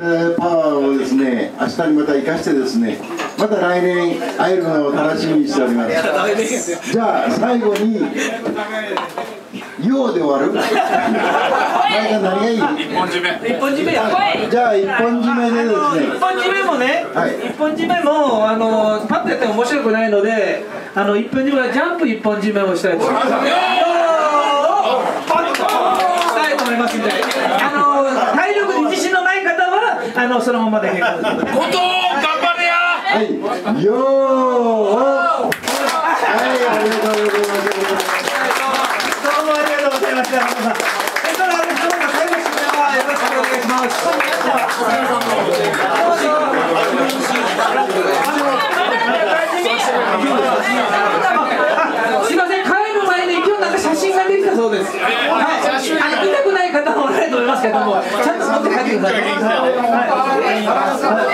パワーをですね、明日にまた生かしてですね、また来年会えるのを楽しみにしております。じゃあ最後に、ようで終わる？何が何がいい？一本締め一本締めやじゃあ一本締めでですね一。本締めもね、はい一本締めもあのパッとやっても面白くないのであの一本締めはジャンプ一本締めをしたいと思いますしたいと思いますんであの体力に自信のない方はあのそのままで後藤頑張れやはい、よー。はい、ありがとうございます。どうもありがとうございました皆さんそれからあ最後締めはよろしくお願いしますすいません帰る前に今日なんか写真ができたそうです。はい。あの見たくますけども、ちゃんと持って帰ってください。はい。はい。はい